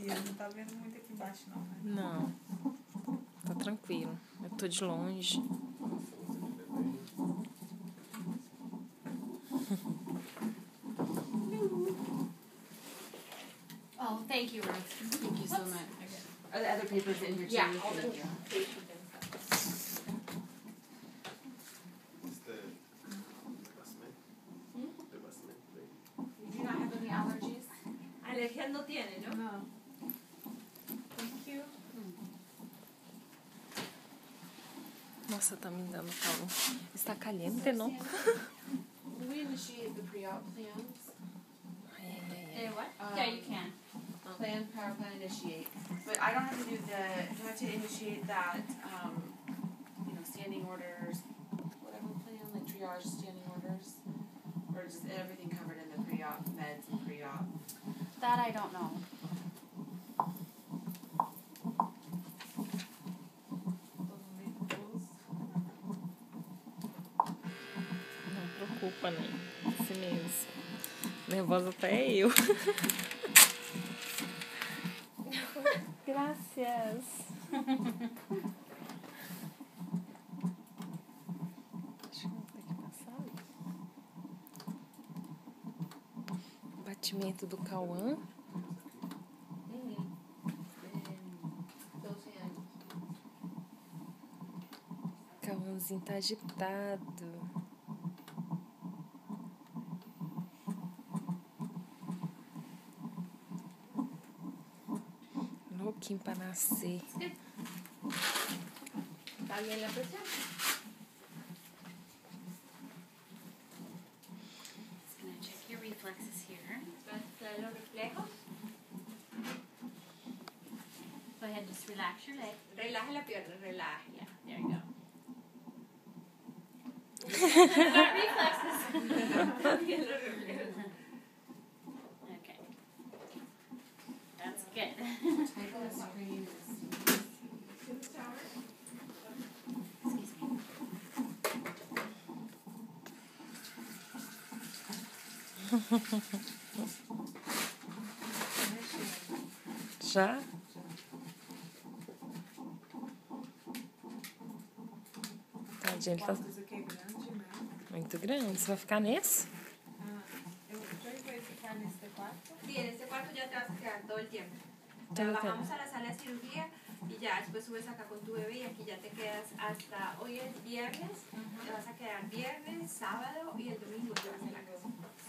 dia. Não tá vendo muito aqui embaixo, não, né? Não. Tá tranquilo. Eu tô de longe. Oh, thank you, Ruth. Thank you so much. Are the other papers in here too? Yeah, all the Thank you. patient and stuff. Nossa, tá me dando calor. Está caliente, não? We initiate the pre-op plans. Eh, what? Um, Yeah, you can. Plan, power plan, initiate. But I don't have to do the, do I have to initiate that, um, you know, standing orders, whatever plan, like triage standing orders? Or is everything covered in the pre-op meds and pre-op? That I don't know. Né? Assim mesmo. Nervosa até eu. Graças. Acho que vou ter que passar. Batimento do Cauã. Hands. Cauãzinho tá agitado. Louquinho pra nascer. ¿Está bien la presión? Gonna check your reflexes here. ¿Está los reflejos? Go ahead, just relax your leg. Relaje la pierna, relaje. Yeah, there you go. Got reflexes. Já? Tadinho, ele tá muito grande. Você vai ficar nesse? Sí, en este cuarto ya te vas a quedar todo el tiempo. Bajamos a la sala de cirugía y ya después subes acá con tu bebé y aquí ya te quedas hasta hoy es viernes. Te vas a quedar viernes, sábado y el domingo te vas a la casa.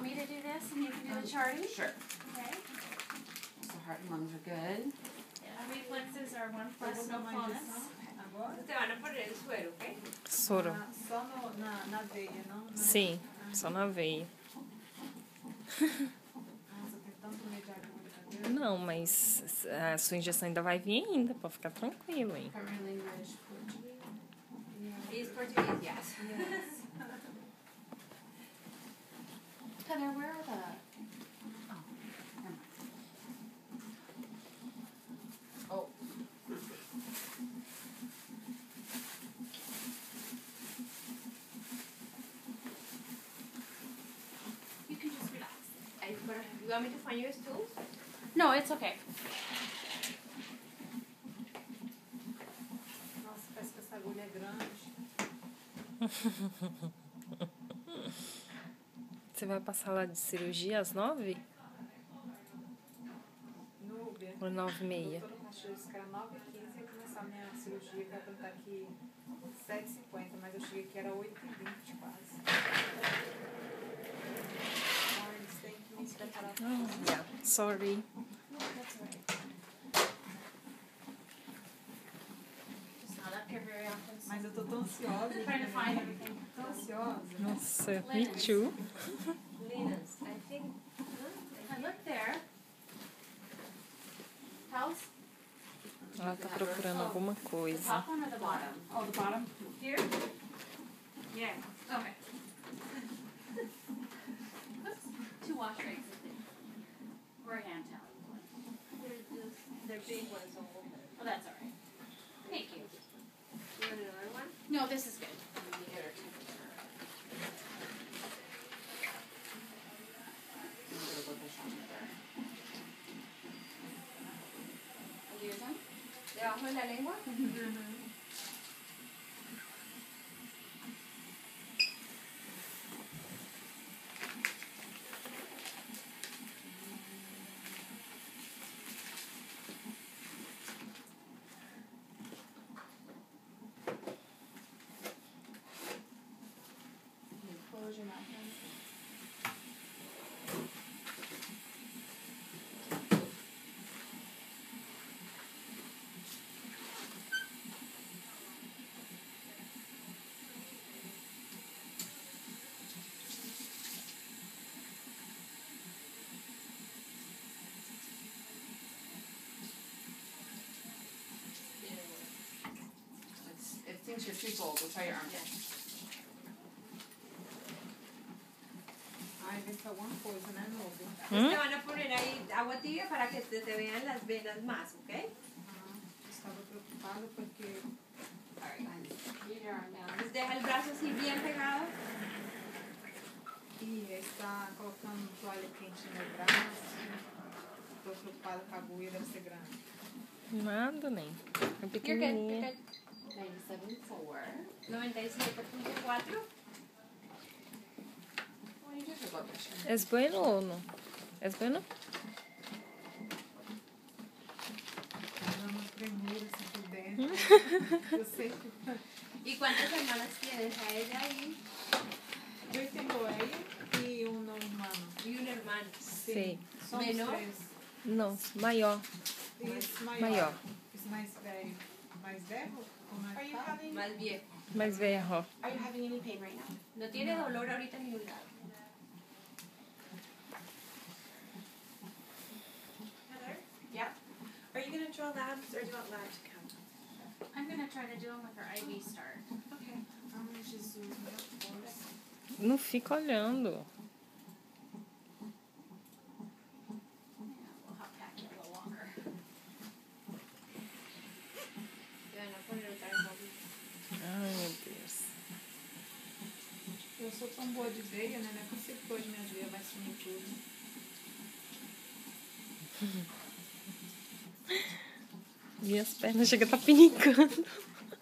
want me to do this and you can do the charting? Sure. Okay. So heart and lungs are good. Reflexes are one plus no bonus. injeção agora. Te van a poner el suero, ¿ok? Soro. Ah, só no, na, na veia, não? Na- Sim, só na veia. Nossa, tem tanto medo de agulha, cadê? Não, mas a sua injeção ainda vai vir ainda, pode ficar tranquilo, hein? Portuguese. It's Portuguese, yes. Yes. Heather, where are the? Oh, never mind. Oh. You can just relax. Ahí fuera. You want me to find your stools? No, it's okay. Nossa, parece que essa agulha é grande. Você vai passar lá de cirurgia às nove? Ou nove e meia? doutor achou que era 9h15 ia começar a minha cirurgia, que aqui 7h50, mas eu cheguei aqui era 8h20 quase. Então eles têm que me preparar. Yeah, sorry. No, that's all right. here very often. so Mas eu tô tão ansiosa. Tão ansiosa. Nossa, me too. Linens. I think. I looked there. House, Ela tá procurando alguma coisa. top one or the bottom? Oh, the bottom. Here. Yeah. Okay. Two wash rags. Or a hand towel. They're big ones. Oh, that's all right. Thank you. You want another one? No, this is good. Are you done? Debajo de la lengua. Mm-hmm. Who's your pupil? We'll try your arm. ¿Mm? Van a poner ahí agua tibia para que te, te vean las venas más, ¿ok? Estaba preocupado porque... Pues deja el brazo así bien pegado. Y está colocando toalla quente. Estou com a agulha, grande. Nem. É pequenininha. Good. 97.4. 97.4. What do you do for blood pressure? Es bueno o no? Es bueno? Assim por dentro. eu sei que. ¿Y cuántas hermanas tienes a ella e um humano. Y un hermano. Sim. Somos Menor? três. Não, maior. Isso, maior. Maior. Isso mais velho. Mais velho? Mais Are you fala? having Más viejo. Mais velho. Are you having any pain right now? No tiene dolor ahorita en ningún lado. Heather, Yeah. are you gonna draw labs or do you want lab to come? I'm gonna try to do them with her IV start. Okay. Ai, Jesus, meu Deus. Não fica olhando. Yeah, we'll have to pack it a little longer. Te van a poner otra vez agüita. Ai, meu Deus. Eu sou tão boa de veia, né? Não é possível que hoje minha veia vai sumir tudo. Minhas pernas chegam a estar pinicando.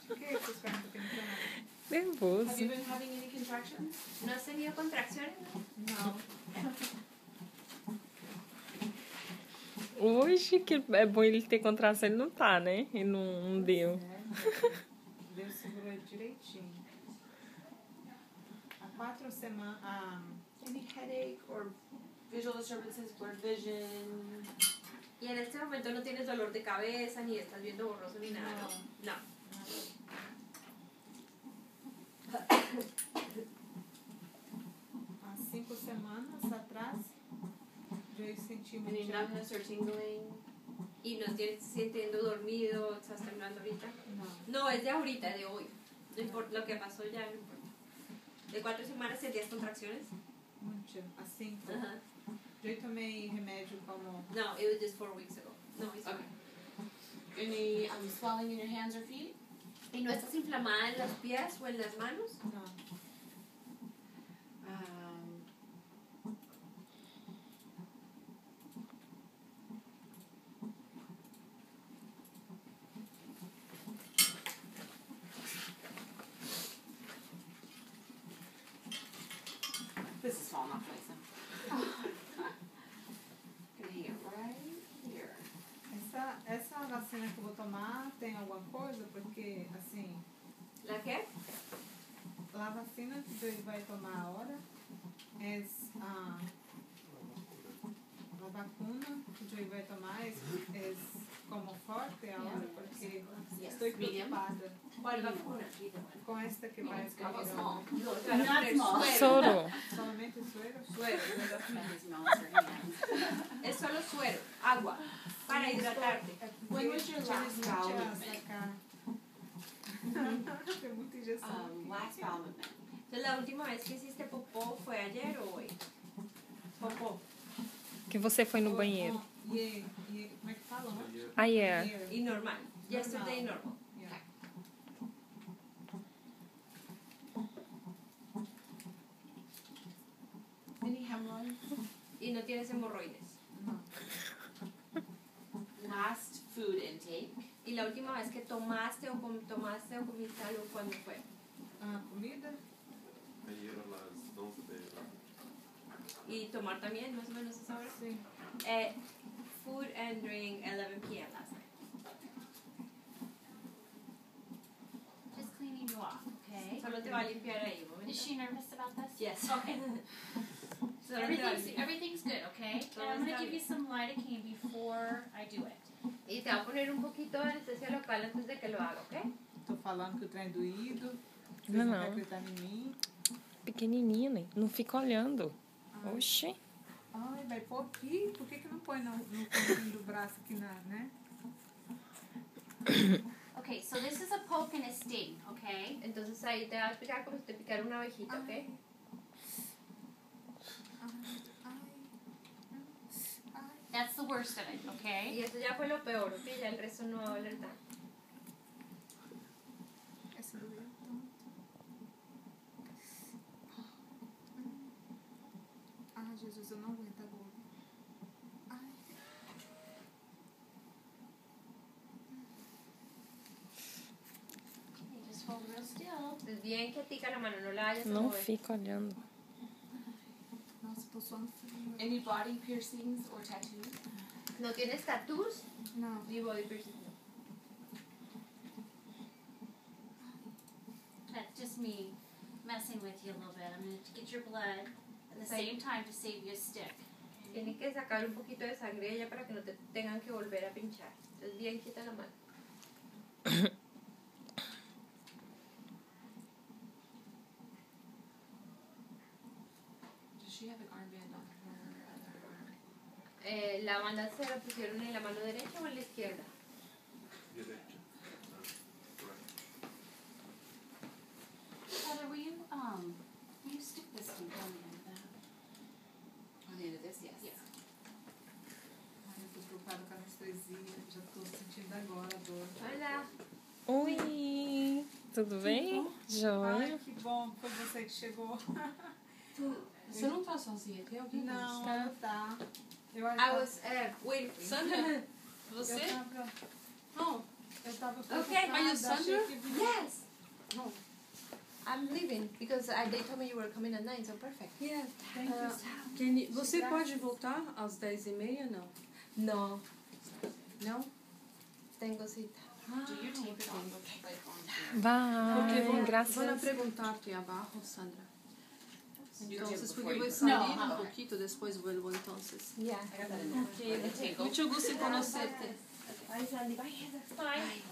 Por que vocês pernas estão pensando? Nervoso. Have you been having any contractions? ¿No tenido contracciones? Não. Hoje que é bom ele ter contração, ele não tá, né? E não, não deu. É, Deus segurou ele direitinho. Há quatro semanas. Ah, Any headache or visual disturbances, blurred vision? Y en este momento no tienes dolor de cabeza, ni estás viendo borroso, ni nada, ¿no? No. há cinco semanas atrás, senti Any muito. numbness or tingling? Y no tienes sintiendo dormido, estás temblando ahorita. Não. No, es de ahorita, de hoy. No importa lo que pasó ya, no importa. De cuatro semanas sentías contracciones. Muito. Há cinco. Ajá. Eu tomei remédio como. No, it was just four weeks ago. No, it's Okay. Any um, swelling in your hands or feet? ¿Y no estás inflamada en los pies o en las manos? Não. This is right here. Essa, essa vacina que eu vou tomar tem alguma coisa? Porque, assim, ¿La qué? a vacina que ele vai tomar agora é a, a vacuna que ele vai tomar é, é como forte agora, porque Yes. estou preocupada. ¿Cuál vacuna? Com esta que van a small. suero. Solamente suero? Suero. Hands. Es solo suero, agua, para hidratarte. Movement. Entonces, la última vez que hiciste popó fue ayer o hoy. Popô. Que você foi no banheiro. Ye, né? Ah. Y normal. Yesterday normal. Yeah. Any hemorrhoids? Y no tienes hemorroides. Last food intake. Y la última vez que tomaste o com- tomaste o comiste algo, ¿cuándo fue? Ah, comida? Ayer a las 11 de la Y tomar también, más o menos esa hora. Sim. Eh, food and drink 11 p.m. last night. Just cleaning you off, okay? Solo te va a limpiar ahí. Is she nervous about this? Yes. Okay. Everything's, everything's good, okay? And I'm está gonna give you some lidocaine before I do it. Y te va a poner un poquito de anestesia local antes de que lo haga, ¿ok? Tô falando que o trem é doído. Não, não não. Pequenininha, né? Não fica olhando. Oxi. Ai, vai pôr aqui. Por que, que não põe no, no cantinho do braço aqui na, né? Okay, so this is a poke and a sting, okay? Entonces ahí te va a explicar cómo te picara una abejita, ¿ok? Ai, ai, ai. That's the worst of it, Y okay? eso ya fue lo peor, ¿ok? Ya el resto no va a doler tanto. Essa doeu tanto. Ai, Jesus, eu não aguento agora. Ai. Okay, just hold real still. Quietica la mano, no la vayas a Não mover. tô suando frio. Any body piercings or tattoos? ¿No tienes tattoos? Não. Ni body piercing. no. That's just me messing with you a little bit. I'm gonna get your blood at the same time to save you a stick. Tienes que sacar un poquito de sangre ella para que no te tengan que volver a pinchar. Entonces bien quieta la mano. she have an armband on her other arm? Eh, ¿La banda se la pusieron en la mano derecha o en la izquierda? derecha. Heather, will you, um, will you stick this thing down the end of that? On the end of this, yes. Yeah. Ai, eu tô preocupada com a anestesia. Já tô sentindo agora a dor. Hola. Oi! Tudo bem? Joia. Ai, que bom. Foi você que chegou. Você não tá sozinha, tem alguém Não, ela tá. Eu acho I was uh, waiting. Sandra, Eu você? tava, Não. eu tava Okay, preocupada. are you Sandra? Yes. No. I'm leaving because uh, they told me you were coming at 9, so perfect. Yeah. Thank you. Ah, Kenny, você pode voltar às 10h30? Não. No, Não? cita. Your tape it on the like on Porque Vai, vão, vão graças. perguntar-te abaixo, Sandra. Então, Entonces, porque vou No, sair uh-uh. um pouquinho, depois vuelvo então. Yeah. I got that in there. Ok, muito gusto em conhecerte. Bye, Sandy. Bye.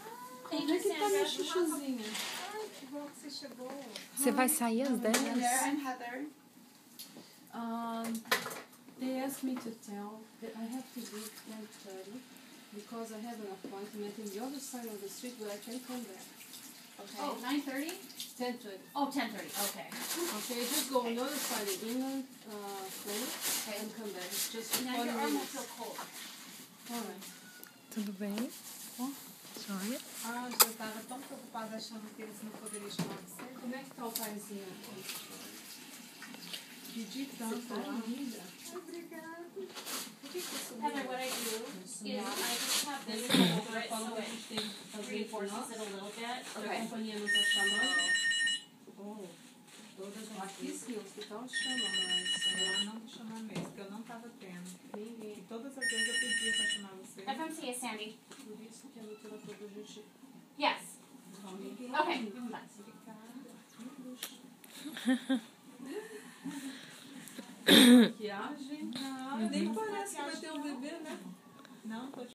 Thank Onde é que tá Sandra. minha chuchuzinha? Ai, que bom que você chegou. Você vai sair às 10? There, I'm Heather. Um, they asked me to tell that I have to leave 10.30 because I have an appointment in the other side of the street, but I can come back. Okay. Oh, nine thirty? 10.30. Oh, ten thirty, okay. Okay, just go on the other side of England, uh, Clinic, and come back. It's just Now 40 your arm will feel cold. Alright. Tudo bem? Joia. Ah, eu tava tão preocupada achando que eles não poderiam chamar você. Como é que tá o paizinho aqui? Pedi Você tanto tá linda. Obrigada. Por que que eu subi? Heather, what I do is I just have this over it so it reinforces it a little bit. A companhia não tá chamando? Oh. Aqui sim, o hospital chama, mas Ela não me chamou mesmo, porque eu não tava tendo. E todas as vezes eu pedia pra chamar você. FMC is Sandy. Por isso que a literatura do gente Yes. come. Okay. Maquiagem? Nem parece que vai ter um bebê, né? Não, tô te